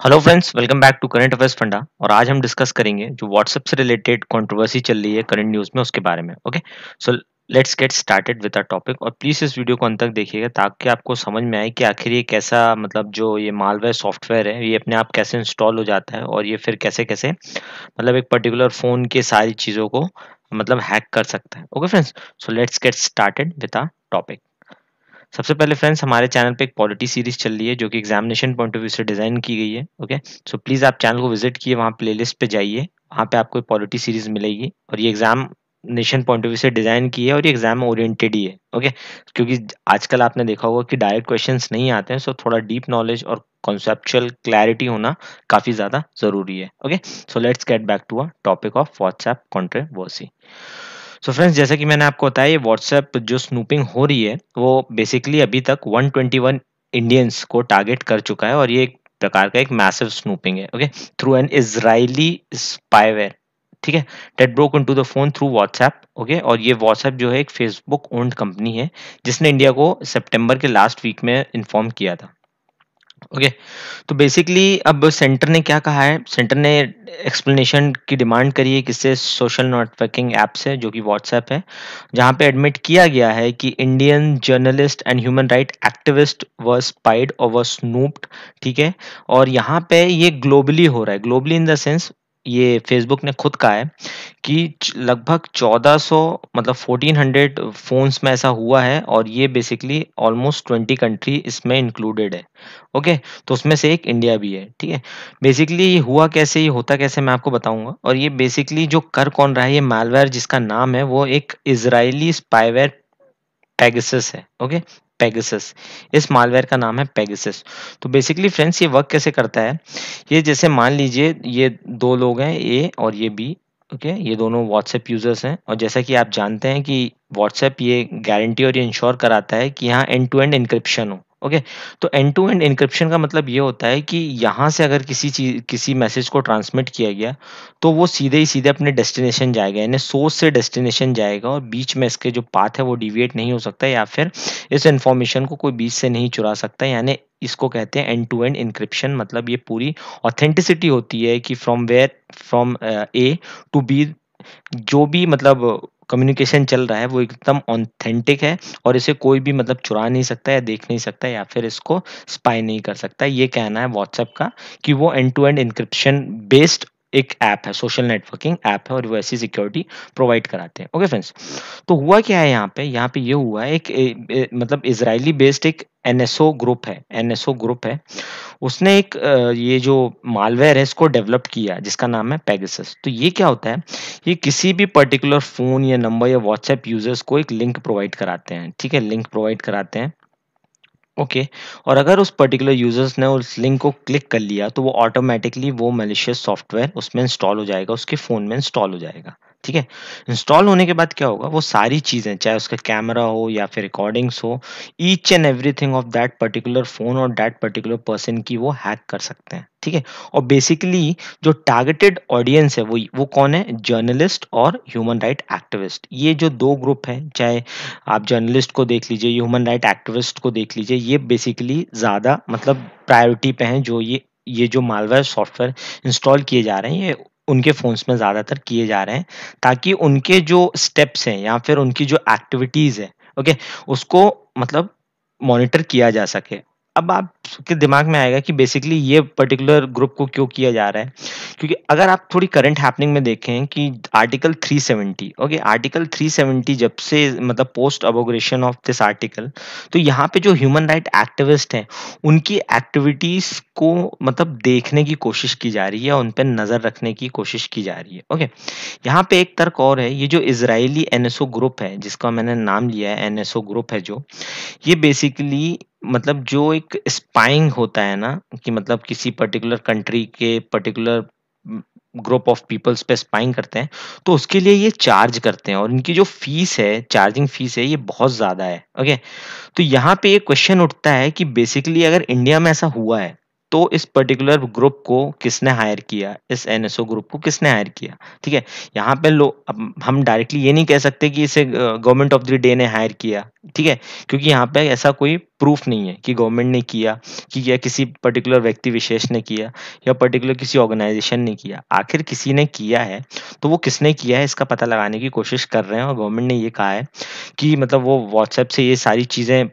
Hello friends welcome back to current affairs Funda. और आज हम डिस्कस करेंगे जो व्हाट्सएप से रिलेटेड कंट्रोवर्सी चल रही है करंट न्यूज़ में, उसके बारे में okay so let's get started with a topic और प्लीज़ इस वीडियो को अंत तक देखिएगा ताकि आपको समझ में आए कि आखिर ये कैसा मतलब जो ये मालवेयर सॉफ्टवेयर है, ये अपने आप कैसे इंस्टॉल हो जाता है और ये फिर कैसे कैसे मतलब एक पर्टिकुलर फ़ोन के सारी चीज़ों को मतलब हैक कर सकता है okay friends so let's get started with a topic सबसे पहले फ्रेंड्स हमारे चैनल पे एक पॉलिटी सीरीज़ चल रही है, जो कि एग्जामिनेशन पॉइंट ऑफ़ व्यू से डिज़ाइन की गई है ओके सो प्लीज़ आप चैनल को विज़िट किए, वहाँ प्लेलिस्ट पे जाइए, वहाँ पे आपको पॉलिटी सीरीज़ मिलेगी, और ये examination point of view से डिज़ाइन की है, और ये एग्ज़ाम ओरिएंटेड ही है ओके क्योंकि आजकल आपने देखा होगा कि डायरेक्ट क्वेश्चंस नहीं आते हैं सो थोड़ा डीप नॉलेज और कॉन्सेप्चुअल क्लैरिटी होना काफ़ी ज़्यादा ज़रूरी है okay so let's get back to a topic of WhatsApp controversy so friends जैसा कि मैंने आपको बताया, ये व्हाट्सएप जो स्नूपिंग हो रही है, वो बेसिकली अभी तक 121 इंडियंस को टारगेट कर चुका है और ये एक प्रकार का एक मैसिव स्नूपिंग है okay through an Israeli spyware ठीक है? That broke into the phone through WhatsApp okay और ये व्हाट्सएप जो है एक फेसबुक ओन्ड कंपनी है, जिसने इंडिया को सितंबर के लास्ट वीक में इन्फॉर्म किया था। ओके. तो बेसिकली अब सेंटर ने क्या कहा है? सेंटर ने एक्सप्लेनेशन की डिमांड करी है किससे? सोशल नेटवर्किंग ऐप से, जो कि व्हाट्सएप है, जहाँ पे एडमिट किया गया है कि Indian journalist and human right activist were spied और व स्नूप्ड ठीक है? और यहाँ पे ये ग्लोबली हो रहा है ग्लोबली इन द सेंस ये फेसबुक ने खुद कहा है कि लगभग 1400 मतलब 1400 फोन्स में ऐसा हुआ है और ये बेसिकली ऑलमोस्ट 20 कंट्री इसमें इंक्लूडेड है। ओके तो उसमें से एक इंडिया भी है, ठीक है? बेसिकली ये हुआ कैसे, ये होता कैसे मैं आपको बताऊँगा। और ये बेसिकली जो कर कौन रहा है, ये मालवेयर जिसका नाम है, वो एक इसराइली स्पाईवेयर पैगसस है ओके पेगासस इस मालवेयर का नाम है पेगसिस तो बेसिकली फ्रेंड्स ये वर्क कैसे करता है? ये जैसे मान लीजिए, ये दो लोग हैं ए और ये बी ओके ये दोनों व्हाट्सएप यूज़र्स हैं। और जैसा कि आप जानते हैं कि व्हाट्सएप ये गारंटी और ये इंश्योर कराता है कि यहाँ एंड टू एंड इंक्रिप्शन हो। ओके तो एंड टू एंड इनक्रिप्शन का मतलब ये होता है कि यहाँ से अगर किसी चीज़, किसी मैसेज को ट्रांसमिट किया गया तो वो सीधे ही सीधे अपने डेस्टिनेशन जाएगा, यानी सोर्स से डेस्टिनेशन जाएगा और बीच में इसके जो पाथ है वो डिविएट नहीं हो सकता या फिर इस इन्फॉर्मेशन को कोई बीच से नहीं चुरा सकता, यानी इसको कहते हैं एंड टू एंड इनक्रिप्शन मतलब ये पूरी ऑथेंटिसिटी होती है कि from where from A to B जो भी मतलब कम्युनिकेशन चल रहा है, वो एकदम ऑथेंटिक है और इसे कोई भी मतलब चुरा नहीं सकता या देख नहीं सकता या फिर इसको स्पाई नहीं कर सकता। ये कहना है व्हाट्सएप का कि वो end to end encryption based एक ऐप है सोशल नेटवर्किंग ऐप है और वो ऐसी सिक्योरिटी प्रोवाइड कराते हैं। ओके फ्रेंड्स तो हुआ क्या है यहाँ पे? यहाँ पे ये यह हुआ है एक ए, ए, मतलब इसराइली बेस्ड एक एनएसओ ग्रुप है एनएसओ ग्रुप है। उसने एक ये जो मालवेयर है इसको डेवलप किया जिसका नाम है पेगासस तो ये क्या होता है? ये किसी भी पर्टिकुलर फ़ोन या नंबर या व्हाट्सएप यूज़र्स को एक लिंक प्रोवाइड कराते हैं ठीक है? लिंक प्रोवाइड कराते हैं। ओके. और अगर उस पर्टिकुलर यूज़र्स ने उस लिंक को क्लिक कर लिया तो वो ऑटोमेटिकली वो मेलिशियस सॉफ्टवेयर उसमें इंस्टॉल हो जाएगा, उसके फ़ोन में इंस्टॉल हो जाएगा ठीक है? इंस्टॉल होने के बाद क्या होगा? वो सारी चीज़ें, चाहे उसका कैमरा हो या फिर रिकॉर्डिंग्स हो each and everything of that particular phone और दैट पर्टिकुलर पर्सन की वो हैक कर सकते हैं, ठीक है? और बेसिकली जो टारगेटेड ऑडियंस है वो वो कौन है? जर्नलिस्ट और ह्यूमन राइट एक्टिविस्ट ये जो दो ग्रुप है, चाहे आप जर्नलिस्ट को देख लीजिए ह्यूमन राइट एक्टिविस्ट को देख लीजिए, ये बेसिकली ज़्यादा मतलब प्रायोरिटी पे हैं जो ये ये जो मालवेयर सॉफ्टवेयर इंस्टॉल किए जा रहे हैं, ये उनके फ़ोन्स में ज़्यादातर किए जा रहे हैं ताकि उनके जो स्टेप्स हैं या फिर उनकी जो एक्टिविटीज़ है ओके उसको मतलब मॉनिटर किया जा सके। अब आपके दिमाग में आएगा कि बेसिकली ये पर्टिकुलर ग्रुप को क्यों किया जा रहा है? क्योंकि अगर आप थोड़ी करंट हैपनिंग में देखें कि आर्टिकल 370 ओके आर्टिकल 370 जब से मतलब post abrogation of this article तो यहाँ पे जो ह्यूमन राइट एक्टिविस्ट हैं, उनकी एक्टिविटीज़ को मतलब देखने की कोशिश की जा रही है, उन पर नज़र रखने की कोशिश की जा रही है ओके यहाँ पे एक तर्क और है, ये जो इसराइली एनएसओ ग्रुप है, जिसका मैंने नाम लिया है एनएसओ ग्रुप है जो ये बेसिकली मतलब जो एक स्पाइंग होता है ना, कि मतलब किसी पर्टिकुलर कंट्री के पर्टिकुलर ग्रुप ऑफ़ पीपल्स पे स्पाइंग करते हैं तो उसके लिए ये चार्ज करते हैं और इनकी जो फ़ीस है चार्जिंग फ़ीस है, ये बहुत ज़्यादा है ओके तो यहाँ पे ये क्वेश्चन उठता है कि बेसिकली अगर इंडिया में ऐसा हुआ है तो इस पर्टिकुलर ग्रुप को किसने हायर किया? इस एनएसओ ग्रुप को किसने हायर किया? ठीक है? यहाँ पे लो, अब हम डायरेक्टली ये नहीं कह सकते कि इसे गवर्नमेंट ऑफ़ द डे ने हायर किया, ठीक है? क्योंकि यहाँ पे ऐसा कोई प्रूफ नहीं है कि गवर्नमेंट ने किया, कि या किसी पर्टिकुलर व्यक्ति विशेष ने किया, या पर्टिकुलर किसी ऑर्गेनाइजेशन ने किया। आखिर किसी ने किया है तो वो किसने किया है इसका पता लगाने की कोशिश कर रहे हैं और गवर्नमेंट ने ये कहा है कि मतलब वो व्हाट्सएप से ये सारी चीज़ें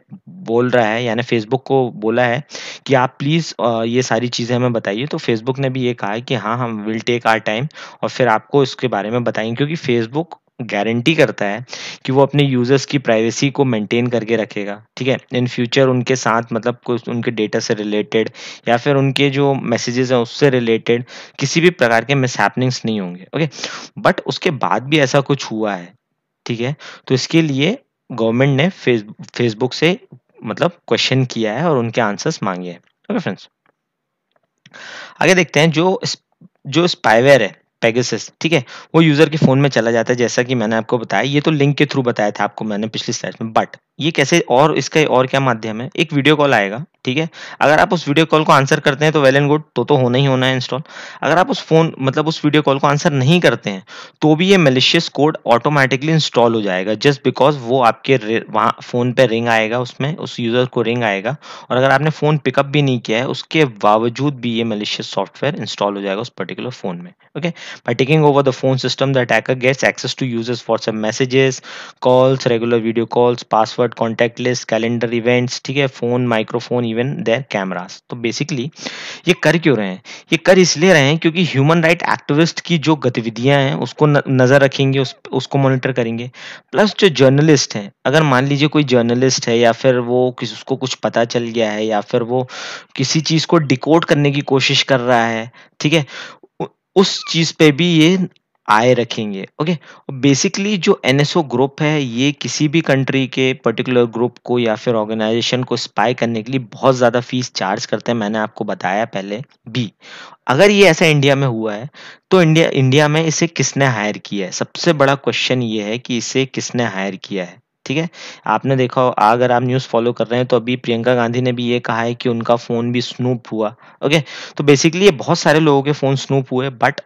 बोल रहा है, यानी फेसबुक को बोला है कि आप प्लीज़ ये सारी चीज़ें हमें बताइए। तो फेसबुक ने भी ये कहा है कि हाँ हम विल टेक आर टाइम और फिर आपको इसके बारे में बताएँगे, क्योंकि फेसबुक गारंटी करता है कि वो अपने यूज़र्स की प्राइवेसी को मेंटेन करके रखेगा, ठीक है? इन फ्यूचर उनके साथ मतलब कुछ उनके डेटा से रिलेटेड या फिर उनके जो मैसेजेस हैं उससे रिलेटेड किसी भी प्रकार के मिस नहीं होंगे ओके बट उसके बाद भी ऐसा कुछ हुआ है, ठीक है? तो इसके लिए गवर्नमेंट ने फेस फेसबुक से मतलब क्वेश्चन किया है और उनके आंसर्स मांगे हैं। ओके फ्रेंड्स आगे देखते हैं जो जो स्पाइवेयर है पेगसिस ठीक है? वो यूज़र के फ़ोन में चला जाता है, जैसा कि मैंने आपको बताया, ये तो लिंक के थ्रू बताया था आपको मैंने पिछली स्लाइड में बट ये कैसे और इसका और क्या माध्यम है? एक वीडियो कॉल आएगा, ठीक है? अगर आप उस वीडियो कॉल को आंसर करते हैं तो वेल एंड गुड तो तो होना ही होना है इंस्टॉल अगर आप उस फ़ोन मतलब उस वीडियो कॉल को आंसर नहीं करते हैं तो भी ये मेलिशियस कोड ऑटोमेटिकली इंस्टॉल हो जाएगा जस्ट बिकॉज़ वो आपके वहाँ फ़ोन पे रिंग आएगा, उसमें उस यूज़र को रिंग आएगा, और अगर आपने फ़ोन पिकअप भी नहीं किया है, उसके बावजूद भी ये मेलिशियस सॉफ्टवेयर इंस्टॉल हो जाएगा उस पर्टिकुलर फ़ोन में okay by taking over the phone system the attacker gets access to users WhatsApp messages calls regular video calls password password contact list calendar events ठीक है phone microphone even there cameras तो basically ये कर क्यों रहे हैं? ये कर इसलिए रहे हैं क्योंकि ह्यूमन राइट एक्टिविस्ट की जो गतिविधियाँ हैं, उसको नज़र रखेंगे, उस, उसको मॉनिटर करेंगे। प्लस जो जर्नलिस्ट हैं, अगर मान लीजिए कोई जर्नलिस्ट है या फिर वो किस, उसको कुछ पता चल गया है या फिर वो किसी चीज़ को डिकोड करने की कोशिश कर रहा है, ठीक है उस चीज़ पे भी ये आय रखेंगे ओके बेसिकली जो एनएसओ ग्रुप है, ये किसी भी कंट्री के पर्टिकुलर ग्रुप को या फिर ऑर्गेनाइजेशन को स्पाई करने के लिए बहुत ज़्यादा फ़ीस चार्ज करते हैं, मैंने आपको बताया पहले भी। अगर ये ऐसा इंडिया में हुआ है तो इंडिया इंडिया में इसे किसने हायर किया है? सबसे बड़ा क्वेश्चन ये है कि इसे किसने हायर किया है, ठीक है? आपने देखा अगर आप न्यूज़ फॉलो कर रहे हैं तो अभी प्रियंका गांधी ने भी ये कहा है कि उनका फ़ोन भी स्नूप हुआ ओके तो बेसिकली ये बहुत सारे लोगों के फ़ोन स्नूप हुए बट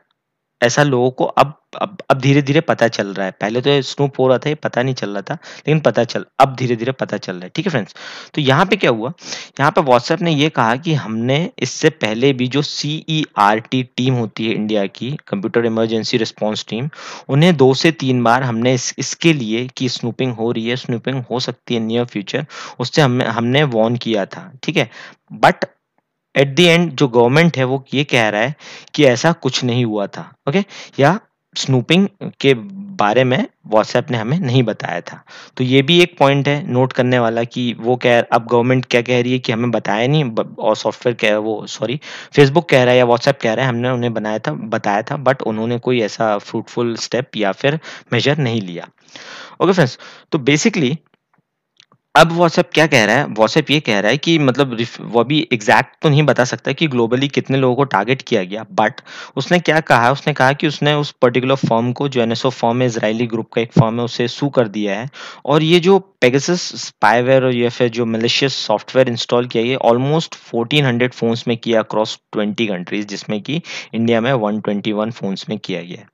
ऐसा लोगों को अब अब अब धीरे-धीरे पता चल रहा है। पहले तो स्नूप हो रहा था, ये पता नहीं चल रहा था, लेकिन पता चल अब धीरे-धीरे पता चल रहा है। ठीक है फ्रेंड्स? तो यहाँ पे क्या हुआ, यहाँ पे व्हाट्सएप ने ये कहा कि हमने इससे पहले भी जो सीईआरटी टीम होती है इंडिया की, कंप्यूटर इमरजेंसी रिस्पॉन्स टीम, उन्हें दो से तीन बार हमने इस इसके लिए कि स्नूपिंग हो रही है, स्नूपिंग हो सकती है नियर फ्यूचर, उससे हमने हमने वार्न किया था। ठीक है? बट एट दी एंड जो गवर्नमेंट है, वो ये कह रहा है कि ऐसा कुछ नहीं हुआ था ओके okay? या स्नूपिंग के बारे में व्हाट्सएप ने हमें नहीं बताया था तो ये भी एक पॉइंट है नोट करने वाला कि वो कह, अब गवर्नमेंट क्या कह रही है कि हमें बताया नहीं और सॉफ्टवेयर कह, वो सॉरी फेसबुक कह रहा है या व्हाट्सएप कह रहा है, हमने उन्हें बनाया था, बताया था बट उन्होंने कोई ऐसा फ्रूटफुल स्टेप या फिर मेजर नहीं लिया ओके फ्रेंड्स तो बेसिकली अब व्हाट्सएप क्या कह रहा है? व्हाट्सएप ये कह रहा है कि मतलब वो भी एग्जैक्ट तो नहीं बता सकता कि ग्लोबली कितने लोगों को टारगेट किया गया बट उसने क्या कहा? उसने कहा कि उसने उस पर्टिकुलर फॉर्म को, जो एन एनएसओ फॉर्म है इसराइली ग्रुप का एक फॉर्म है, उसे सू कर दिया है। और ये जो पेगासस स्पाईवेयर और या फिर जो मलेशियस सॉफ्टवेयर इंस्टॉल किया गया ऑलमोस्ट 1400 फोन्स में किया अक्रॉस 20 कंट्रीज़ जिसमें कि इंडिया में 121 फोन्स में किया गया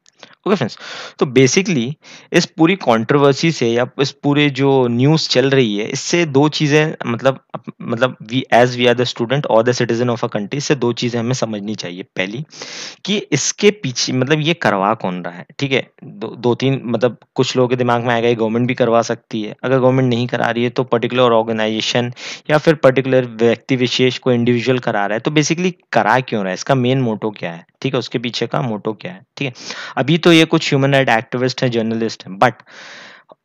ओके फ्रेंड्स तो बेसिकली इस पूरी कंट्रोवर्सी से या इस पूरे जो न्यूज़ चल रही है इससे दो चीज़ें मतलब मतलब we as we are the student और the citizen of a country से दो चीज़ें हमें समझनी चाहिए। पहली कि इसके पीछे मतलब ये करवा कौन रहा है? ठीक है? दो, दो तीन मतलब कुछ लोगों के दिमाग में आएगा ये गवर्नमेंट भी करवा सकती है। अगर गवर्नमेंट नहीं करा रही है तो पर्टिकुलर ऑर्गेनाइजेशन या फिर पर्टिकुलर व्यक्ति विशेष को इंडिविजुअल करा रहा है तो बेसिकली करा क्यों रहा है? इसका मेन मोटो क्या है? ठीक है? उसके पीछे का मोटो क्या है? ठीक है? अभी तो ये कुछ ह्यूमन राइट एक्टिविस्ट हैं जर्नलिस्ट हैं बट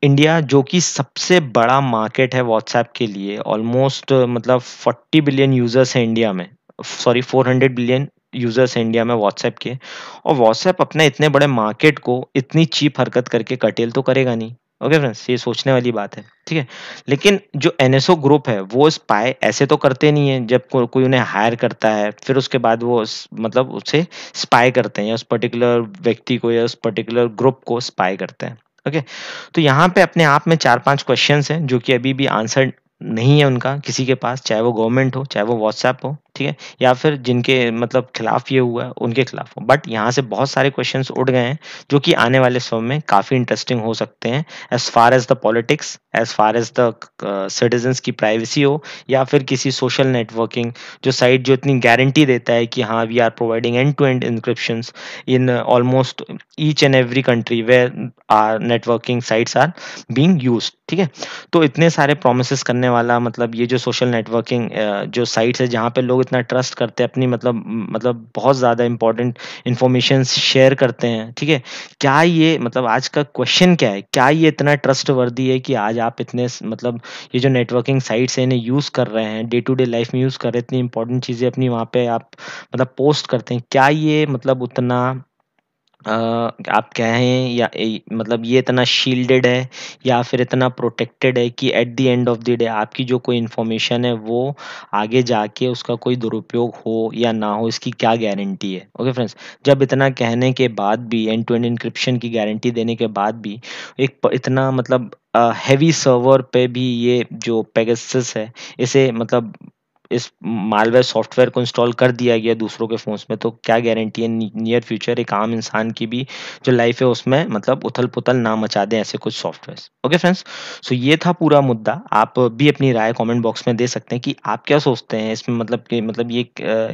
इंडिया जो कि सबसे बड़ा मार्केट है व्हाट्सएप के लिए ऑलमोस्ट मतलब 40 बिलियन यूज़र्स हैं इंडिया में सॉरी 400 बिलियन यूज़र्स हैं इंडिया में व्हाट्सएप के, और व्हाट्सएप अपने इतने बड़े मार्केट को इतनी चीप हरकत करके कटेल तो करेगा नहीं। ओके फ्रेंड्स ये सोचने वाली बात है ठीक है? लेकिन जो एनएसओ ग्रुप है वो स्पाई ऐसे तो करते नहीं है जब को, कोई उन्हें हायर करता है फिर उसके बाद वो मतलब उसे स्पाई करते हैं या उस पर्टिकुलर व्यक्ति को या उस पर्टिकुलर ग्रुप को स्पाई करते हैं ओके तो यहाँ पे अपने आप में चार पाँच क्वेश्चंस हैं जो कि अभी भी आंसर नहीं है उनका किसी के पास चाहे वो गवर्नमेंट हो चाहे वो व्हाट्सएप हो ठीक है? या फिर जिनके मतलब खिलाफ ये हुआ है उनके खिलाफ बट यहाँ से बहुत सारे क्वेश्चंस उठ गए हैं, जो कि आने वाले समय में काफ़ी इंटरेस्टिंग हो सकते हैं। As far as the politics as far as the citizens की प्राइवेसी हो, या फिर किसी सोशल नेटवर्किंग जो साइट जो इतनी गारंटी देता है कि हाँ we are providing end to end encryption in almost each and every country where are networking sites are being use ठीक है? तो इतने सारे प्रोमिस करने वाला मतलब ये जो सोशल नेटवर्किंग जो साइट्स है, जहाँ पे लोग इतना ट्रस्ट करते हैं, अपनी मतलब मतलब बहुत ज़्यादा इंपॉर्टेंट इन्फॉर्मेशन शेयर करते हैं, ठीक है? क्या ये मतलब आज का क्वेश्चन क्या है? क्या ये इतना ट्रस्ट वर्दी है कि आज आप इतने मतलब ये जो नेटवर्किंग साइट्स हैं, इन्हें यूज़ कर रहे हैं डे टू डे लाइफ में यूज़ कर रहे हैं, इतनी इंपॉर्टेंट चीज़ें अपनी वहाँ पे आप मतलब पोस्ट करते हैं, क्या ये मतलब उतना अ, आप कहें या ए, मतलब ये इतना शील्डेड है या फिर इतना प्रोटेक्टेड है कि at the end of the day आपकी जो कोई इन्फॉर्मेशन है वो आगे जाके उसका कोई दुरुपयोग हो या ना हो इसकी क्या गारंटी है? ओके फ्रेंड्स जब इतना कहने के बाद भी एंड टू एंड इंक्रिप्शन की गारंटी देने के बाद भी एक इतना मतलब हैवी सर्वर पे भी ये जो पेगासस है इसे मतलब इस मालवेयर सॉफ्टवेयर को इंस्टॉल कर दिया गया दूसरों के फ़ोन्स में, तो क्या गारंटी है नियर फ्यूचर एक आम इंसान की भी जो लाइफ़ है उसमें मतलब उथल-पुथल ना मचा दें ऐसे कुछ सॉफ्टवेयर ओके फ्रेंड्स, सो ये था पूरा मुद्दा। आप भी अपनी राय कमेंट बॉक्स में दे सकते हैं कि आप क्या सोचते हैं इसमें मतलब कि मतलब ये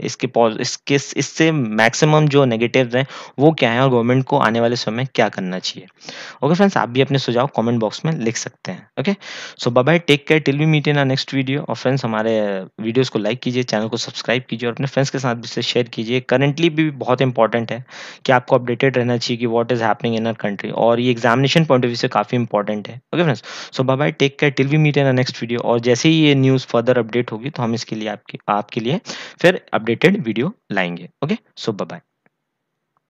इसके इसके इससे मैक्सिमम जो नेगेटिव हैं वो क्या है और गवर्नमेंट को आने वाले समय क्या करना चाहिए? ओके फ्रेंड्स, आप भी अपने सुझाव कमेंट बॉक्स में लिख सकते हैं। Okay, so bye take care till we meet in next video और फ्रेंड्स हमारे वीडियोज़ को लाइक कीजिए, चैनल को सब्सक्राइब कीजिए और अपने फ्रेंड्स के साथ भी इसे शेयर कीजिए। करंटली भी बहुत इंपॉर्टेंट है कि आपको अपडेटेड रहना चाहिए कि what is happening in our country और ये एग्जामिनेशन पॉइंट ऑफ़ व्यू से काफ़ी इंपॉर्टेंट है। Okay friends, so bye bye, take care till we meet in next video और जैसे ही ये न्यूज़ फर्दर अपडेट होगी तो हम इसके लिए आपके आपके लिए फिर अपडेटेड वीडियो लाएँगे ओके, सो बाय।